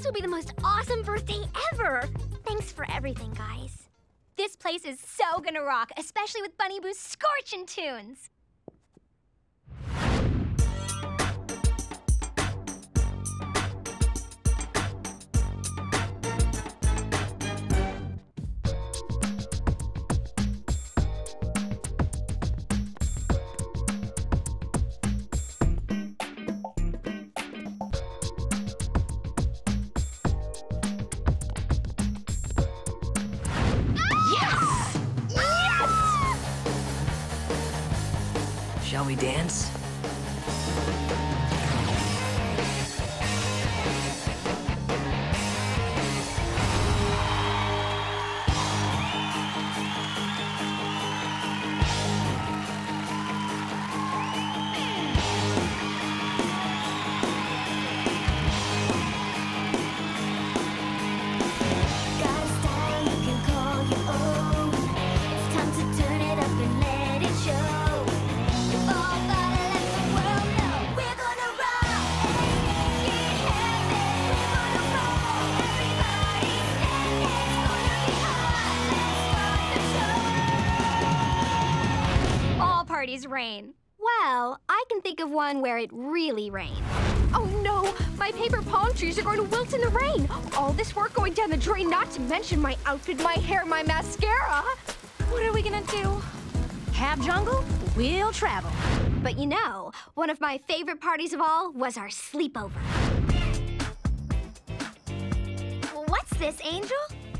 This will be the most awesome birthday ever! Thanks for everything, guys. This place is so gonna rock, especially with Bunny Boo's scorching tunes. Rain. Well, I can think of one where it really rains. Oh no! My paper palm trees are going to wilt in the rain! All this work going down the drain, not to mention my outfit, my hair, my mascara! What are we gonna do? Cab Jungle, we'll travel. But you know, one of my favorite parties of all was our sleepover. What's this, Angel?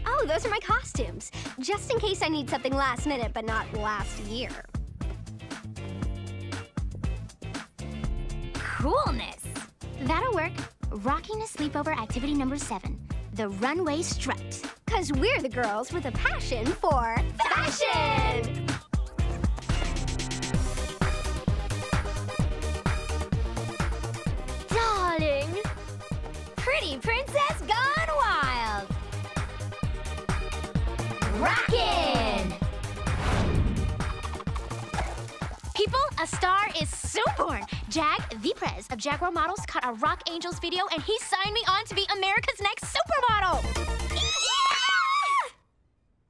Oh, those are my costumes. Just in case I need something last minute, but not last year. Coolness. That'll work. Rocking a sleepover activity number seven the runway strut. Because we're the girls with a passion for fashion! Darling! Pretty princess gone wild! Rockin'! People, a star is soon born. Jag, the prez of Jaguar Models, caught a Rock Angels video and he signed me on to be America's next supermodel! Yeah!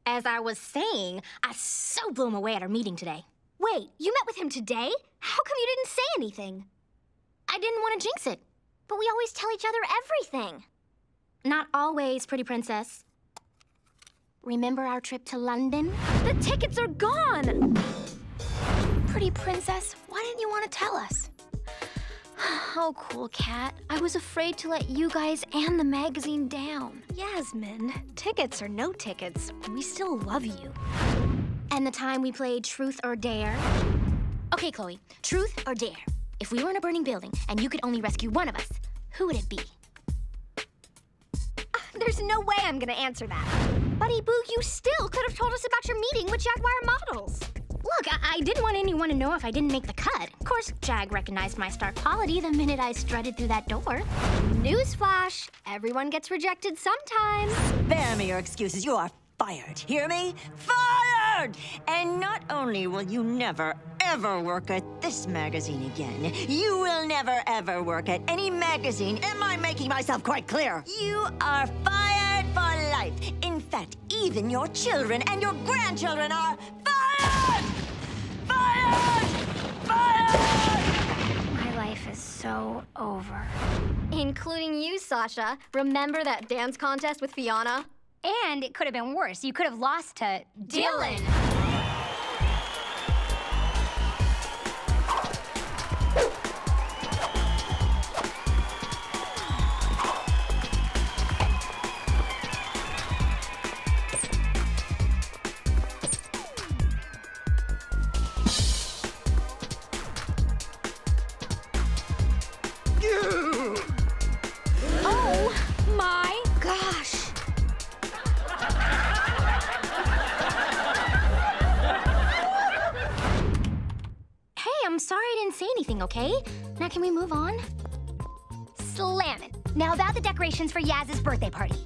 As I was saying, I so blew him away at our meeting today. Wait, you met with him today? How come you didn't say anything? I didn't want to jinx it. But we always tell each other everything. Not always, pretty princess. Remember our trip to London? The tickets are gone! Pretty princess, why didn't you want to tell us? Oh, cool cat. I was afraid to let you guys and the magazine down. Yasmin, tickets or no tickets, we still love you. And the time we played Truth or Dare? Okay, Chloe, Truth or Dare? If we were in a burning building and you could only rescue one of us, who would it be? Ah, There's no way I'm gonna answer that. Bunny Boo, you still could have told us about your meeting with Jaguar Models. Look, I, I didn't want anyone to know if I didn't make the cut. Of course, Jag recognized my star quality the minute I strutted through that door. Newsflash, everyone gets rejected sometimes. Spare me your excuses. You are fired. Hear me? Fired! And not only will you never, ever work at this magazine again, you will never, ever work at any magazine. Am I making myself quite clear? You are fired for life. In fact, even your children and your grandchildren are is so over. Including you, Sasha. Remember that dance contest with Fiona? And it could have been worse. You could have lost to Dylan. Oh okay? Now can we move on? Slam it. Now about the decorations for Yaz's birthday party.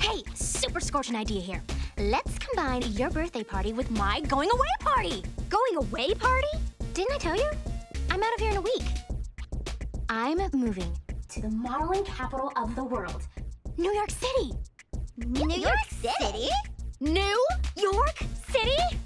Hey, super scorching idea here. let's combine your birthday party with my going away party. Going away party? Didn't I tell you? I'm out of here in a week. I'm moving to the modeling capital of the world, New York City. New, York, City? New York City?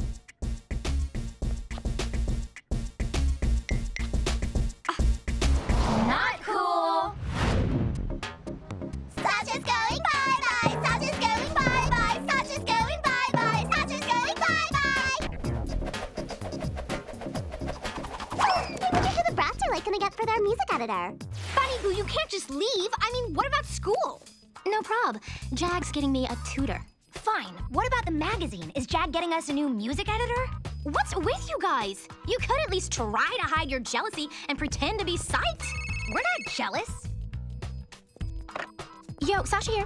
Getting me a tutor. Fine. What about the magazine? Is Jag getting us a new music editor? What's with you guys? You could at least try to hide your jealousy and pretend to be psyched. We're not jealous. Yo, Sasha here.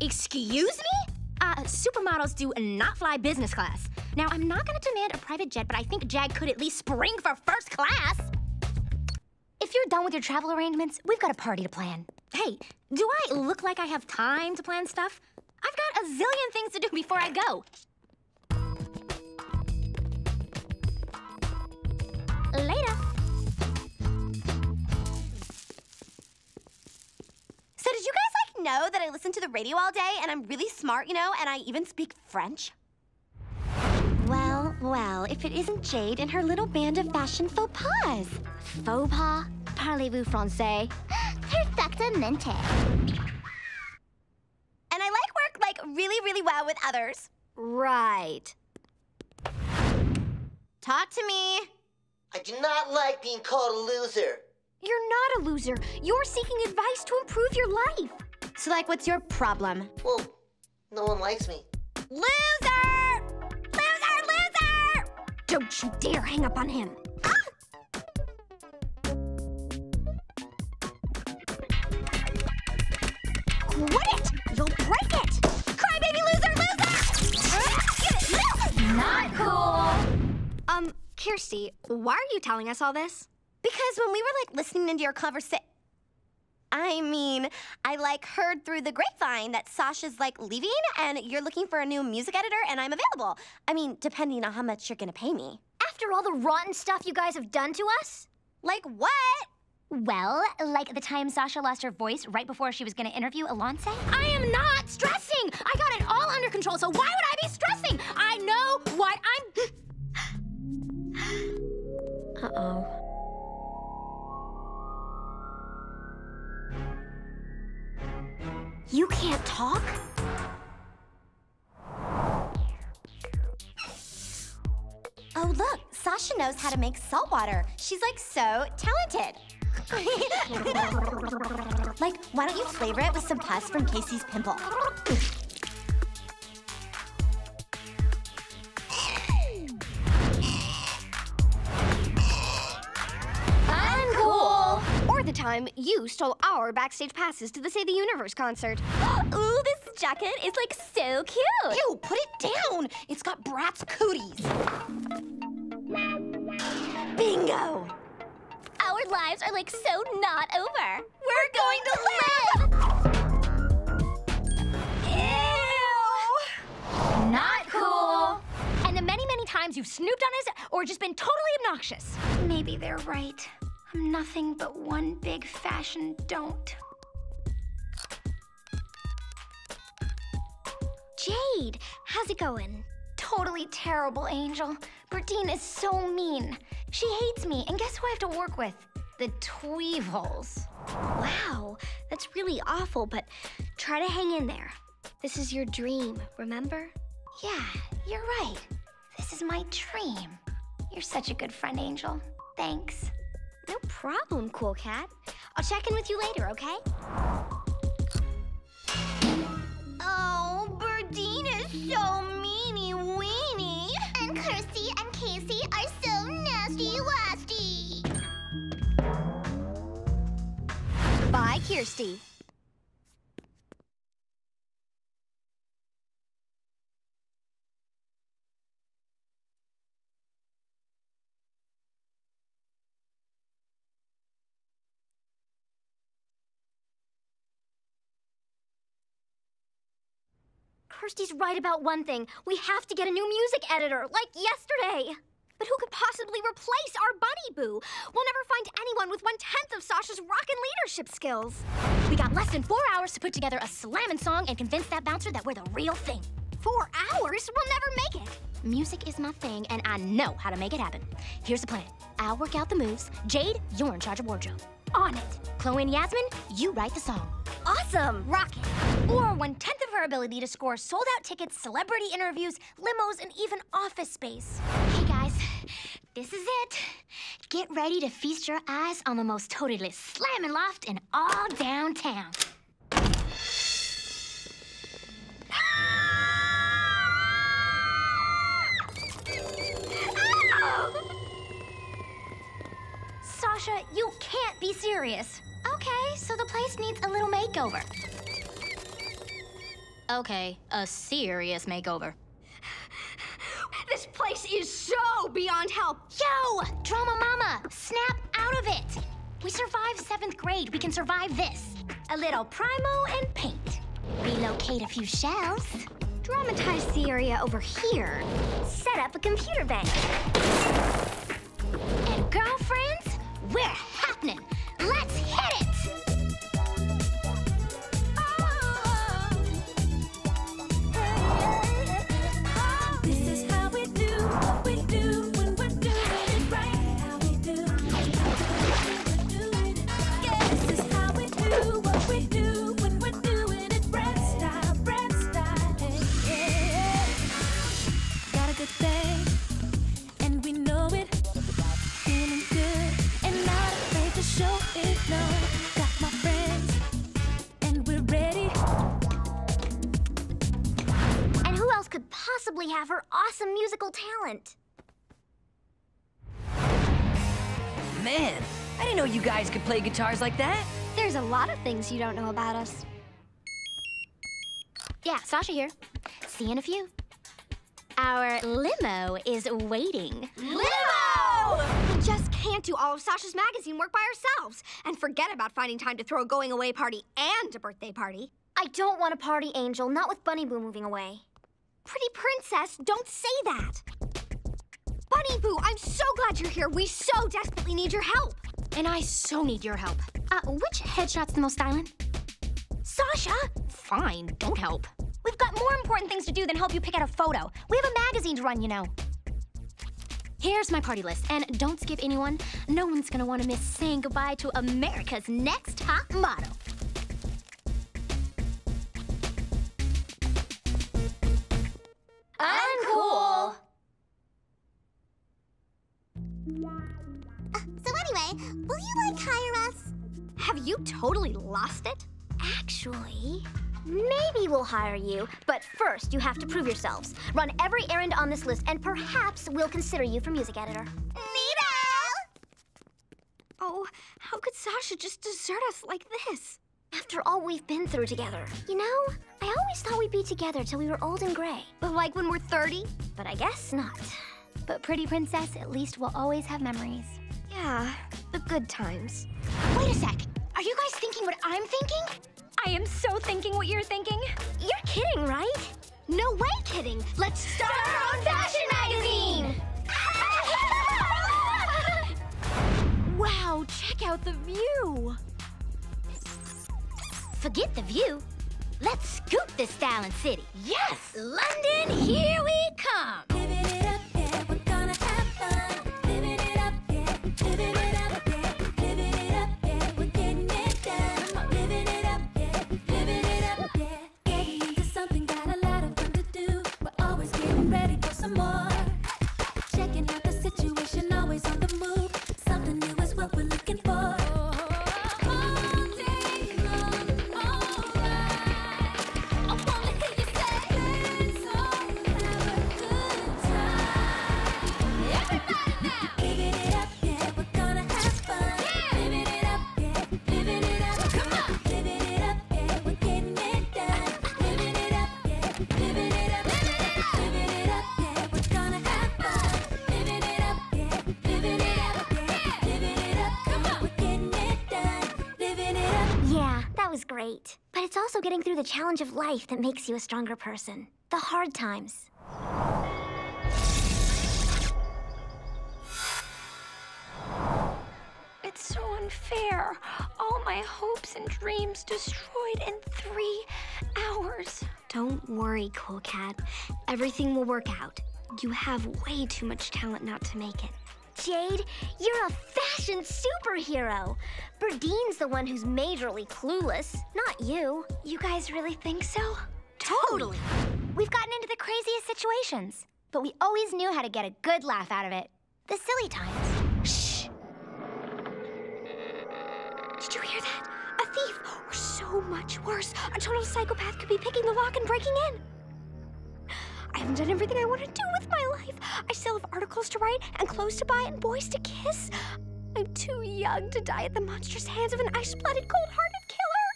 Excuse me? Uh, supermodels do not fly business class. Now, I'm not gonna demand a private jet, but I think Jag could at least spring for first class. If you're done with your travel arrangements, we've got a party to plan. Hey, do I look like I have time to plan stuff? I've got a zillion things to do before I go. Later. So did you guys like know that I listen to the radio all day and I'm really smart, you know, and I even speak French? Well, well, if it isn't Jade and her little band of fashion faux pas. Faux pas? Parlez-vous français? Perfectamente. And I like work like really, really well with others. Right. Talk to me. I do not like being called a loser. You're not a loser. You're seeking advice to improve your life. So like, what's your problem? Well, no one likes me. Loser! Loser, loser! Don't you dare hang up on him. Quit it! You'll break it! Crybaby loser, loser! Not cool. Um, Kirstee, why are you telling us all this? Because when we were like listening into your conversation, I mean, I like heard through the grapevine that Sasha's like leaving and you're looking for a new music editor and I'm available. I mean, depending on how much you're gonna pay me. After all the rotten stuff you guys have done to us? Like what? Well, like the time Sasha lost her voice right before she was gonna interview Alonce? I am not stressing! I got it all under control, so why would I be stressing? I know what I'm. Uh-oh. You can't talk? Oh, look, Sasha knows how to make salt water. She's like so talented. like, why don't you flavor it with some pus from Kaycee's pimple? Uncool! Or the time you stole our backstage passes to the Say the Universe concert. Ooh, this jacket is like so cute. Ew, put it down. It's got Brat's cooties. Bingo. Our lives are like so not over. We're going to live. Ew. Not cool! And the many, many times you've snooped on us or just been totally obnoxious. Maybe they're right. I'm nothing but one big fashion don't. Jade, how's it going? Totally terrible, Angel. Burdine is so mean. She hates me, and guess who I have to work with? The Tweevils. Wow, that's really awful, but try to hang in there. This is your dream, remember? Yeah, you're right. This is my dream. You're such a good friend, Angel. Thanks. No problem, Cool Cat. I'll check in with you later, okay? Oh, Burdine is so meanie weenie. And Kirstee and Kaycee are so nasty wasty. Bye, Kirstee. Kirstee's right about one thing. We have to get a new music editor, like yesterday. But who could possibly replace our Bunny Boo? We'll never find anyone with one tenth of Sasha's rockin' leadership skills. We got less than four hours to put together a slammin' song and convince that bouncer that we're the real thing. Four hours? We'll never make it. Music is my thing, and I know how to make it happen. Here's the plan. I'll work out the moves. Jade, you're in charge of wardrobe. On it. Chloe and Yasmin, you write the song. Awesome! Rocket. Or one tenth of her ability to score sold out tickets, celebrity interviews, limos, and even office space. Hey this is it. Get ready to feast your eyes on the most totally slamming loft in all downtown. Sasha, you can't be serious. Okay, so the place needs a little makeover. Okay, a serious makeover. This place is so beyond help. Yo, Drama Mama, snap out of it. We survived seventh grade. We can survive this. A little primo and paint. Relocate a few shelves. Dramatize the area over here. Set up a computer bank. And girlfriends, talent? Man, I didn't know you guys could play guitars like that. There's a lot of things you don't know about us. Yeah, Sasha here. See you in a few. Our limo is waiting. Limo! We just can't do all of Sasha's magazine work by ourselves and forget about finding time to throw a going away party and a birthday party. I don't want a party, Angel, not with Bunny Boo moving away. Pretty princess, don't say that. Bunny Boo, I'm so glad you're here. We so desperately need your help. And I so need your help. Uh, which headshot's the most styling? Sasha! Fine, don't help. We've got more important things to do than help you pick out a photo. We have a magazine to run, you know. Here's my party list, and don't skip anyone. No one's gonna wanna miss saying goodbye to America's next top model. Uh, so anyway, will you like hire us? Have you totally lost it? Actually, maybe we'll hire you. But first, you have to prove yourselves. Run every errand on this list, and perhaps we'll consider you for music editor. Neato! Oh, how could Sasha just desert us like this? After all we've been through together. You know, I always thought we'd be together till we were old and gray. But like when we're 30? But I guess not. But Pretty Princess, at least we'll always have memories. Yeah, the good times. Wait a sec. Are you guys thinking what I'm thinking? I am so thinking what you're thinking. You're kidding, right? No way kidding. Let's start our own fashion magazine! wow, check out the view. Forget the view. Let's scoop this styling city. Yes! London, here we come! Also getting through the challenge of life that makes you a stronger person. The hard times. It's so unfair. All my hopes and dreams destroyed in three hours. Don't worry, Cool Cat. Everything will work out. You have way too much talent not to make it. Jade, you're a fashion superhero. Burdine's the one who's majorly clueless, not you. You guys really think so? Totally. We've gotten into the craziest situations, but we always knew how to get a good laugh out of it. The silly times. Shh. Did you hear that? A thief, or so much worse. A total psychopath could be picking the lock and breaking in. I haven't done everything I want to do with my life. I still have articles to write and clothes to buy and boys to kiss. I'm too young to die at the monstrous hands of an ice-blooded, cold-hearted killer.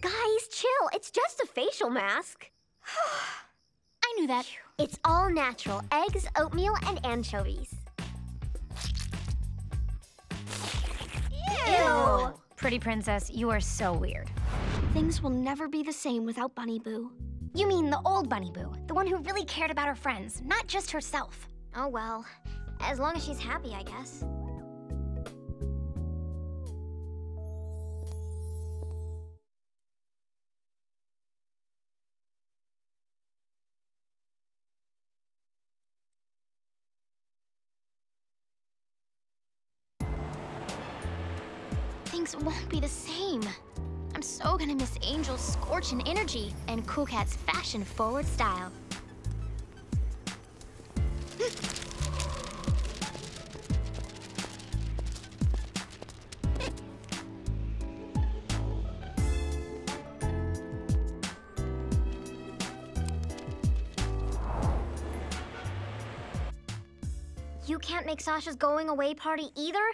Guys, chill. It's just a facial mask. I knew that. It's all natural eggs, oatmeal, and anchovies. Ew. Pretty princess, you are so weird. Things will never be the same without Bunny Boo. You mean the old Bunny Boo, the one who really cared about her friends, not just herself. Oh well. As long as she's happy, I guess. Things won't be the same. I'm so gonna miss Angel's scorching energy and Cool Cat's fashion forward style. You can't make Sasha's going away party either?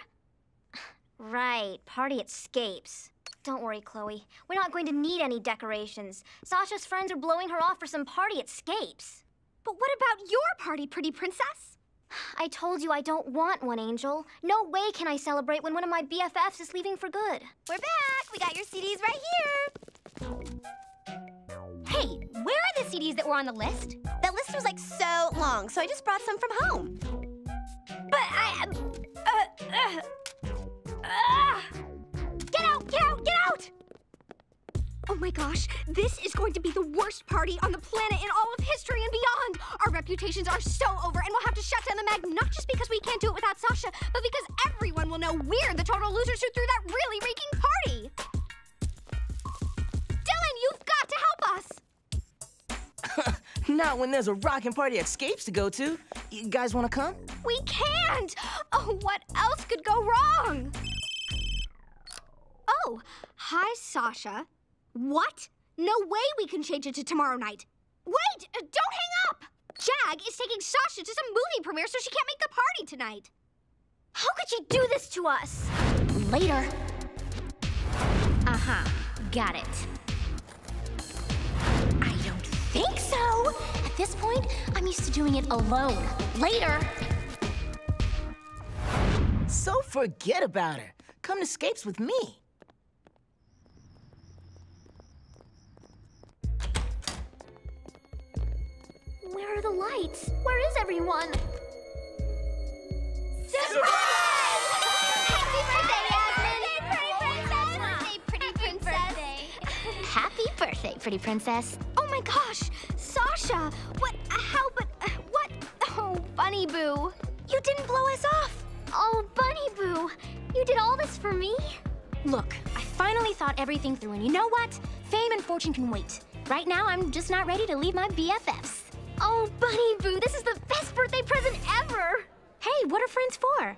Right, party escapes. Don't worry, Chloe. We're not going to need any decorations. Sasha's friends are blowing her off for some party escapes. But what about your party, pretty princess? I told you I don't want one, Angel. No way can I celebrate when one of my BFFs is leaving for good. We're back. We got your CDs right here. Hey, where are the CDs that were on the list? That list was like so long, so I just brought some from home. But I. Uh, uh, uh, Get out! Get out! Get out! oh my gosh, this is going to be the worst party on the planet in all of history and beyond. Our reputations are so over, and we'll have to shut down the mag not just because we can't do it without Sasha, but because everyone will know we're the total losers who threw that really reeking party. Not when there's a rockin' party escapes to go to. You guys wanna come? We can't! Oh, what else could go wrong? Oh, hi, Sasha. What? No way we can change it to tomorrow night. Wait! uh, Don't hang up! Jag is taking Sasha to some movie premiere so she can't make the party tonight. How could she do this to us? Later. Uh-huh. Got it. I think so. At this point, I'm used to doing it alone. Later. So forget about her. Come to escapes with me. Where are the lights? Where is everyone? Surprise! Happy birthday, Pretty princess. Happy birthday, pretty princess. Oh my gosh, Sasha! What? How? But uh, what? Oh, Bunny Boo. You didn't blow us off. Oh, Bunny Boo, you did all this for me? Look, I finally thought everything through, and you know what? Fame and fortune can wait. Right now, I'm just not ready to leave my BFFs. Oh, Bunny Boo, this is the best birthday present ever! Hey, what are friends for?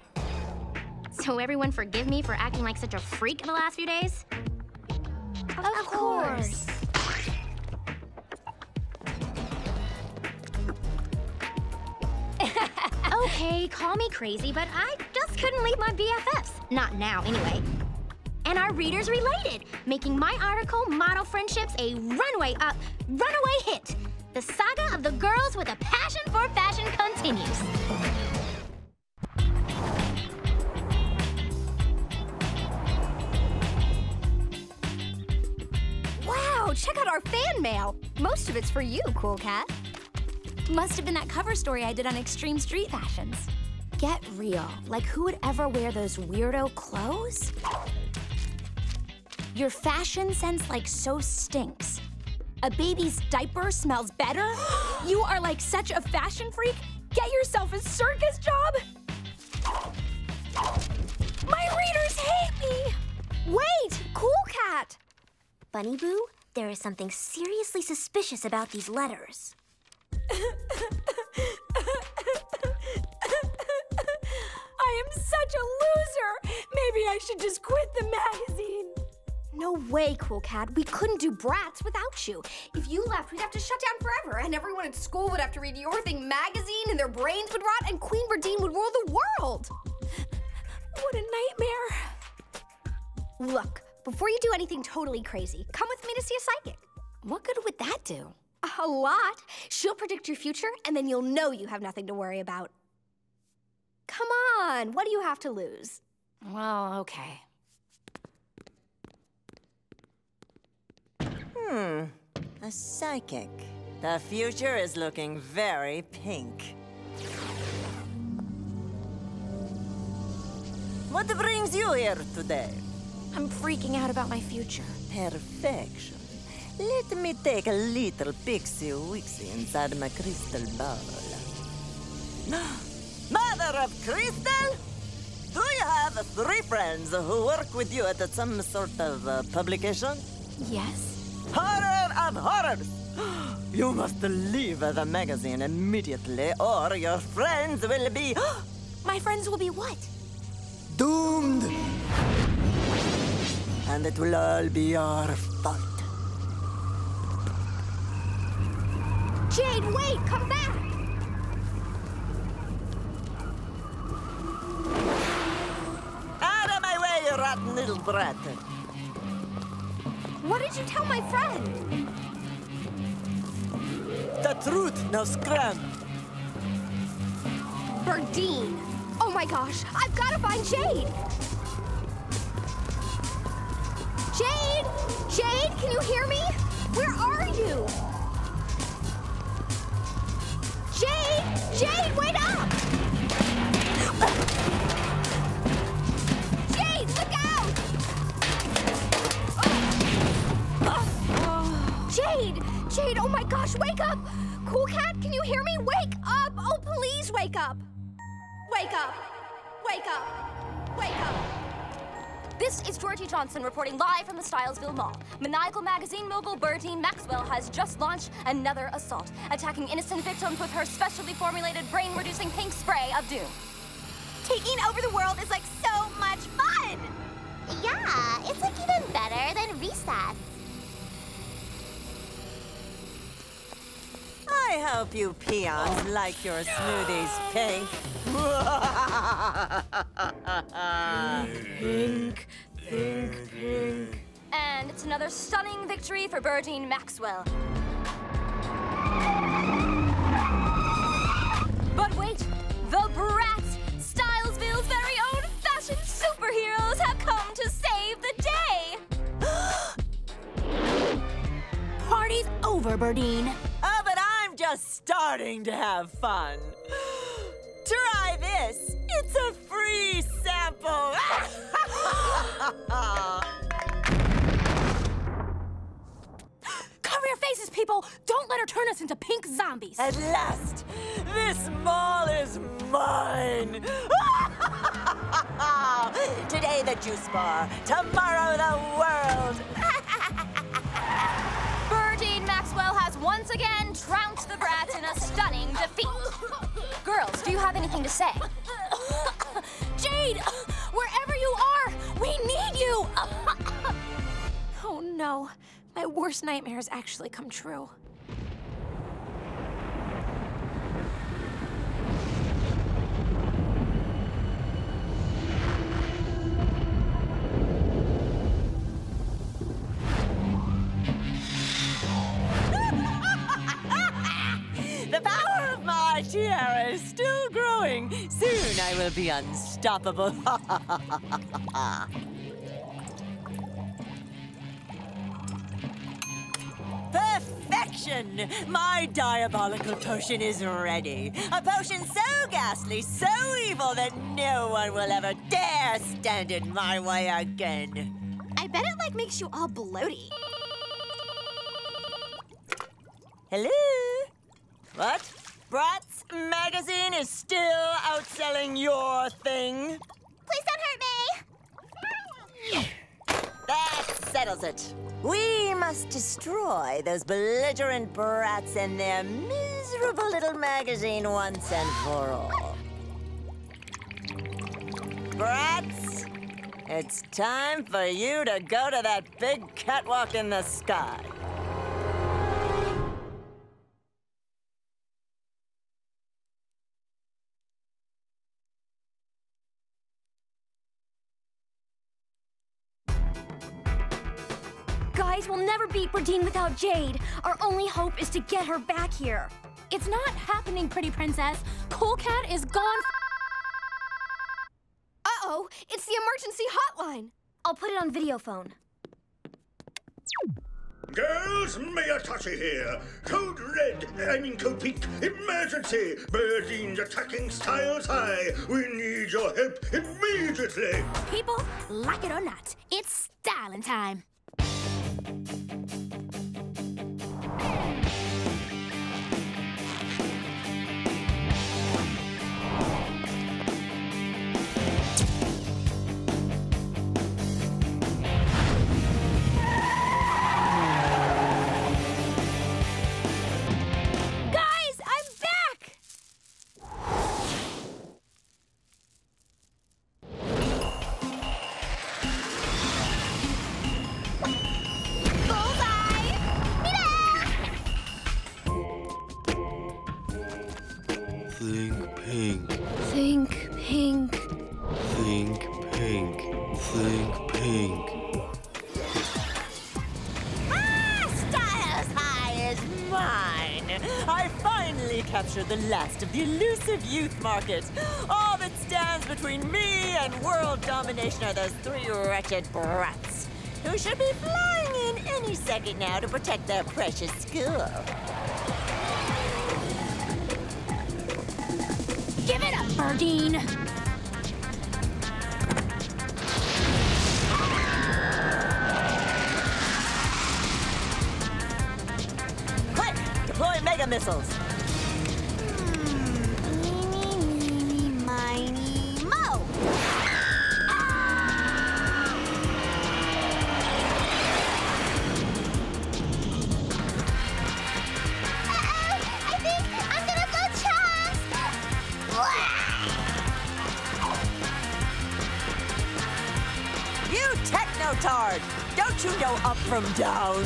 So everyone forgive me for acting like such a freak the last few days? Of, course. okay, call me crazy, but I just couldn't leave my BFFs. Not now, anyway. And our readers related, making my article, Model Friendships, a runway up, runaway hit. The saga of the girls with a passion for fashion continues. Wow, check out our fan mail. Most of it's for you, Cool Cat. Must have been that cover story I did on Extreme Street Fashions. Get real. Like, who would ever wear those weirdo clothes? Your fashion sense, like, so stinks. A baby's diaper smells better? you are like such a fashion freak? Get yourself a circus job? My readers hate me! Wait, Cool Cat! Bunny Boo, there is something seriously suspicious about these letters. I am such a loser! Maybe I should just quit the magazine. No way, Cool Cat. We couldn't do Bratz without you. If you left, we'd have to shut down forever, and everyone at school would have to read your thing magazine, and their brains would rot, and Queen Burdine would rule the world. What a nightmare. Look, before you do anything totally crazy, come with me to see a psychic. What good would that do? A lot. She'll predict your future, and then you'll know you have nothing to worry about. Come on, what do you have to lose? Well, okay. Hmm. A psychic. The future is looking very pink. What brings you here today? I'm freaking out about my future. Perfection. Let me take a little pixie wixie inside my crystal ball. Mother of crystal? Do you have three friends who work with you at some sort of uh, publication? Yes? Horror of horrors! You must leave the magazine immediately, or your friends will be My friends will be what? doomed! And it will all be your fault. Jade, wait, come back! Out of my way, you rotten little brat! What did you tell my friend? The truth, now scram! Burdine. Oh my gosh, I've got to find Jade. Jade! Jade, can you hear me? Where are you? Jade! Wait up! Jade, look out! Jade! Jade, oh my gosh, wake up! Cool Cat, can you hear me? Wake up! Oh, please wake up! Wake up! Wake up! Wake up! This is Georgie Johnson reporting live from the Stylesville Mall. Maniacal magazine mogul Burdine Maxwell has just launched another assault, attacking innocent victims with her specially formulated brain-reducing pink spray of doom. Taking over the world is like so much fun! Yeah, it's like even better than recess. I hope you peons like your smoothies pink. Pink, pink, pink. And it's another stunning victory for Burdine Maxwell. But wait, the Bratz, Stylesville's very own fashion superheroes have come to save the day. Party's over, Burdine. Just starting to have fun. Try this. It's a free sample. Cover your faces, people! Don't let her turn us into pink zombies! At last, this mall is mine. Today the juice bar, tomorrow the world. Maxwell has once again trounced the Bratz in a stunning defeat. Girls, do you have anything to say? Jade! Wherever you are, we need you! oh no, my worst nightmares actually come true. The power of my tiara is still growing. Soon I will be unstoppable. Perfection! My diabolical potion is ready. A potion so ghastly, so evil that no one will ever dare stand in my way again. I bet it like makes you all bloaty. Hello? What? Bratz magazine is still outselling your thing? Please don't hurt me. That settles it. We must destroy those belligerent brats and their miserable little magazine once and for all. Brats, it's time for you to go to that big catwalk in the sky. We'll never beat Burdine without Jade. Our only hope is to get her back here. It's not happening, pretty princess. Cool Cat is gone. Uh-oh, it's the emergency hotline. I'll put it on video phone. Girls, Mayatachi here. Code red, I mean code pink. Emergency! Burdine's attacking styles high. We need your help immediately. People, like it or not, it's styling time. Last of the elusive youth market. All that stands between me and world domination are those three wretched brats, who should be flying in any second now to protect their precious school. Give it up, Burdine. Quick! Deploy mega missiles! From down?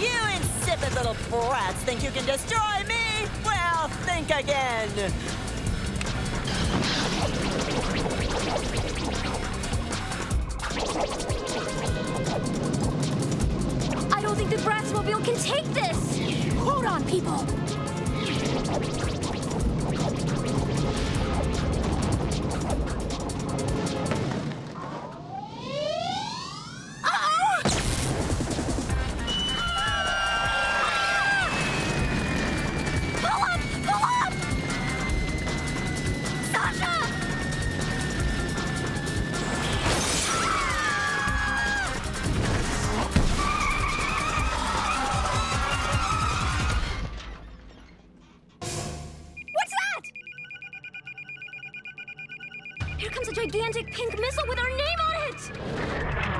You insipid little brats think you can destroy me? Well, think again. I don't think the Bratzmobile can take this! Hold on, people! Comes a gigantic pink missile with our name on it!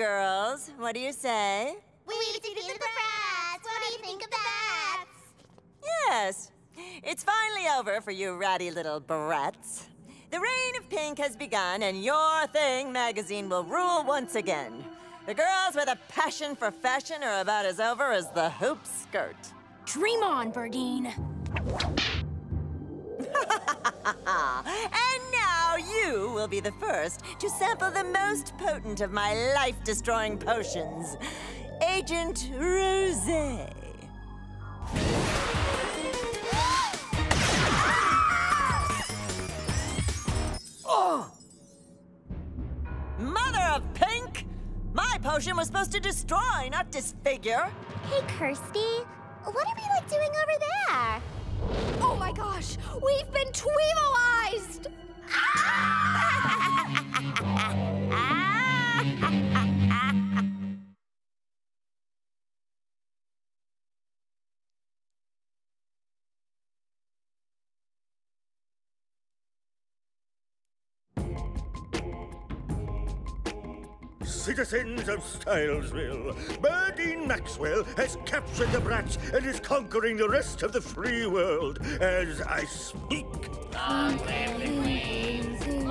Girls, what do you say? We need to see the brats. What do you think of that? Yes, it's finally over for you ratty little brats. The reign of pink has begun, and Your Thing magazine will rule once again. The girls with a passion for fashion are about as over as the hoop skirt. Dream on, Burdine. and now you will be the first to sample the most potent of my life destroying potions Agent Rose. oh! Mother of Pink! My potion was supposed to destroy, not disfigure. Hey, Kirstee. What are we like doing over there? Oh my gosh, we've been Tweevilized! Citizens of Stilesville, Burdine Maxwell has captured the Bratz and is conquering the rest of the free world as I speak.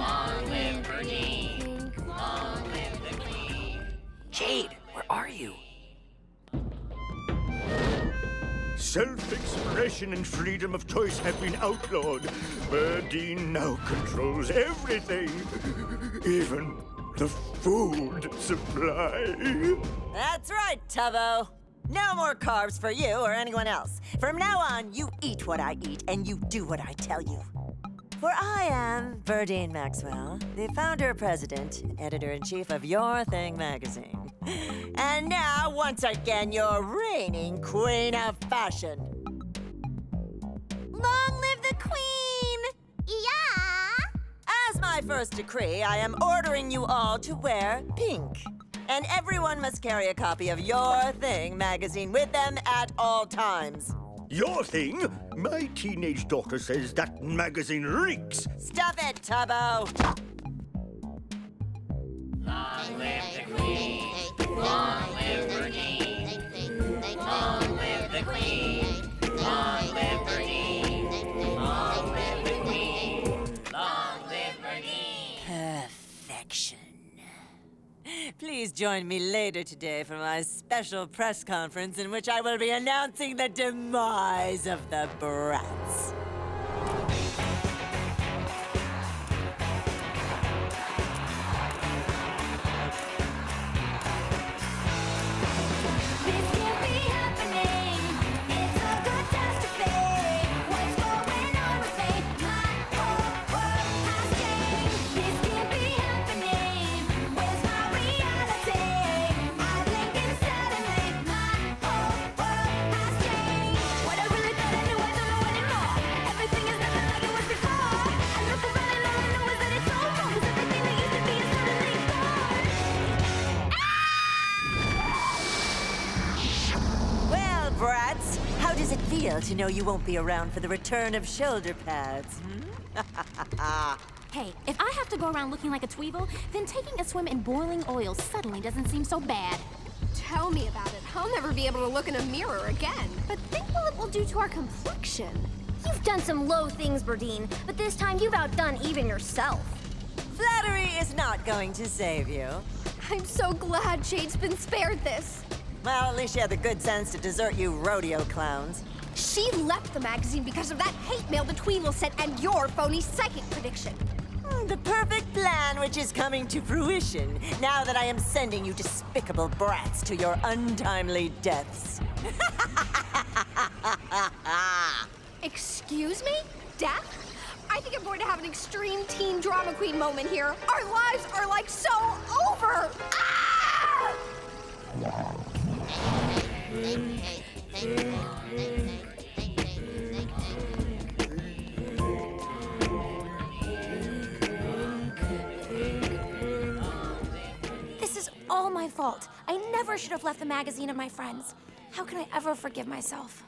Long live the! Long live Burdine! Long live the queen! Jade, where are you? Self-expression and freedom of choice have been outlawed. Burdine now controls everything, even the food supply. That's right, Tubbo. No more carbs for you or anyone else. From now on, you eat what I eat and you do what I tell you. For I am Burdine Maxwell, the founder, president, editor-in-chief of Your Thing magazine. And now, once again, your reigning queen of fashion. Long live the queen! Yeah! As my first decree, I am ordering you all to wear pink. And everyone must carry a copy of Your Thing magazine with them at all times. Your thing? My teenage daughter says that magazine reeks. Stop it, Tubbo! Long live the queen! Long live Burdine! Long live the queen! Long live Burdine! Long live Please join me later today for my special press conference in which I will be announcing the demise of the Bratz. Know you won't be around for the return of shoulder pads? hmm? Hey, if I have to go around looking like a Tweevil, then taking a swim in boiling oil suddenly doesn't seem so bad. Tell me about it. I'll never be able to look in a mirror again. But think what it will do to our complexion. You've done some low things, Burdine, but this time you've outdone even yourself. Flattery is not going to save you. I'm so glad Jade's been spared this. Well, at least you had the good sense to desert you rodeo clowns. She left the magazine because of that hate mail the Tweevil sent and your phony psychic prediction. Hmm, The perfect plan which is coming to fruition now that I am sending you despicable brats to your untimely deaths. Excuse me? Death? I think I'm going to have an extreme teen drama queen moment here. Our lives are like so over. Ah! my fault. I never should have left the magazine of my friends. How can I ever forgive myself?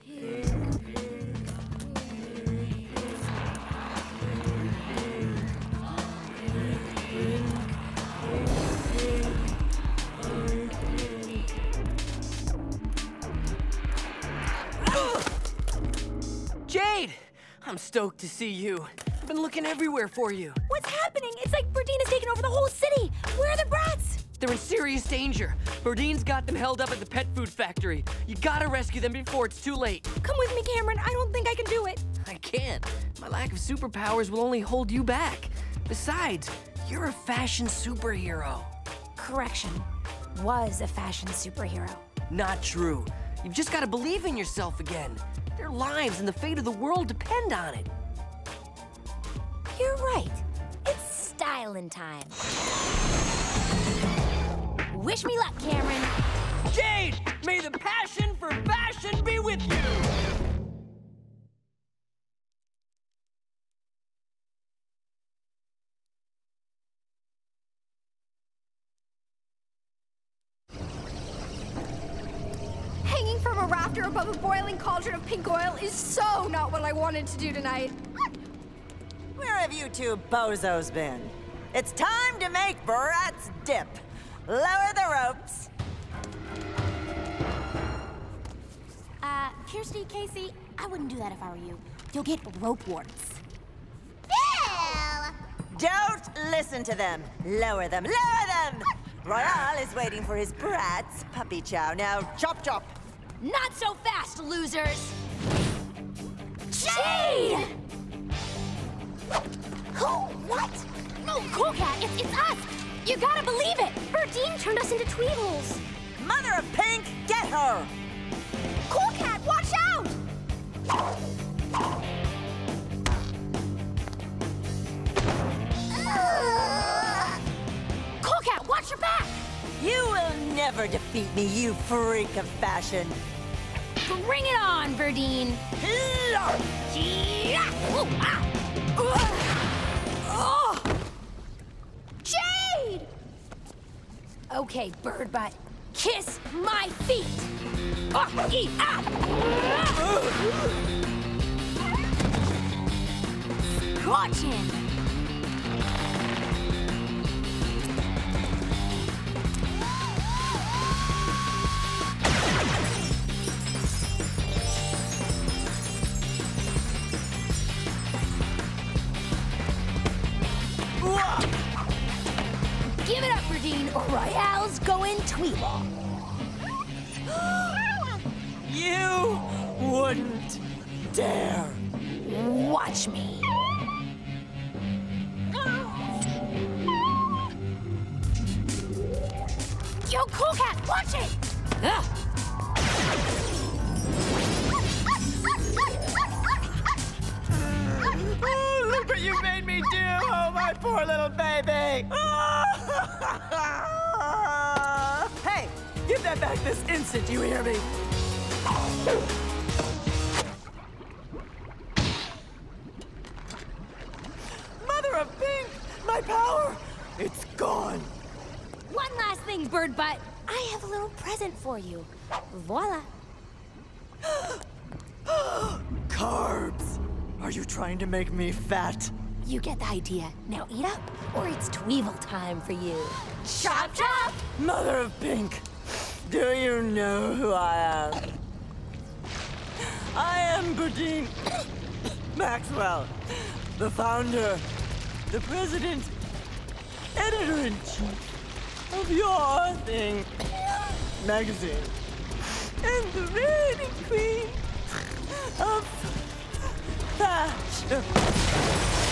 Jade! I'm stoked to see you. I've been looking everywhere for you. What's happening? It's like Burdine has taken over the whole city. Where are the Bratz? They're in serious danger. Burdine's got them held up at the pet food factory. You gotta rescue them before it's too late. Come with me, Cameron. I don't think I can do it. I can't. My lack of superpowers will only hold you back. Besides, you're a fashion superhero. Correction. Was a fashion superhero. Not true. You've just gotta believe in yourself again. Their lives and the fate of the world depend on it. You're right. It's styling time. Wish me luck, Cameron. Jade, may the passion for fashion be with you! Hanging from a rafter above a boiling cauldron of pink oil is so not what I wanted to do tonight. Where have you two bozos been? It's time to make Brat's dip. Lower the ropes. Uh, Kirstee, Kaycee, I wouldn't do that if I were you. You'll get rope warts. Phil! Don't listen to them. Lower them. Lower them. Royale is waiting for his Brat's puppy chow. Now, chop chop. Not so fast, losers! Jade! Who? What? No, Cool Cat, it's, it's us! You gotta believe it! Burdine turned us into Tweedles! Mother of Pink, get her! Cool Cat, watch out! Cool Cat, watch your back! You will never defeat me, you freak of fashion. Bring it on, Burdine! Jade! Okay, bird butt, kiss my feet! Ah, ee, ah! Scorching! Going You wouldn't dare. Watch me. Yo, Cool Cat, watch it! Ah. look what you made me do! Oh, my poor little baby! that back this instant, you hear me? Mother of Pink! My power! It's gone! One last thing, Bird Butt. I have a little present for you. Voila. Carbs! Are you trying to make me fat? You get the idea. Now eat up, or it's Tweevil time for you. Chop chop! Mother of Pink, do you know who I am? I am Burdine Maxwell, the founder, the president, editor-in-chief of Your Thing magazine, and the reigning queen of fashion.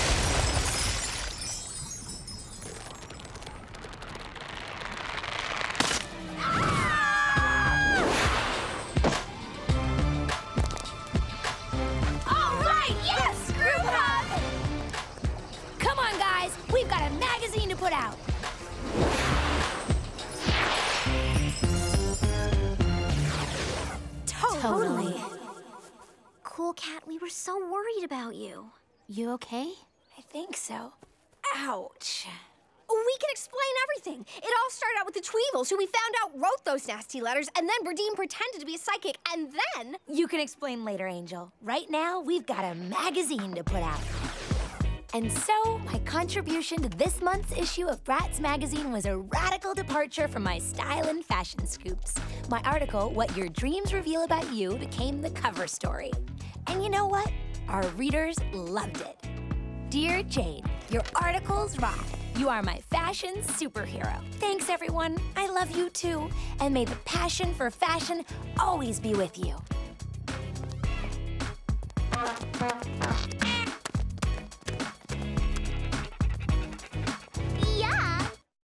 You. Okay? I think so. Ouch. We can explain everything. It all started out with the Tweevils, who we found out wrote those nasty letters, and then Burdine pretended to be a psychic, and then. You can explain later, Angel. Right now, we've got a magazine to put out. And so, my contribution to this month's issue of Bratz magazine was a radical departure from my style and fashion scoops. My article, What Your Dreams Reveal About You, became the cover story. And you know what? Our readers loved it. Dear Jade, your articles rock. You are my fashion superhero. Thanks, everyone. I love you too. And may the passion for fashion always be with you.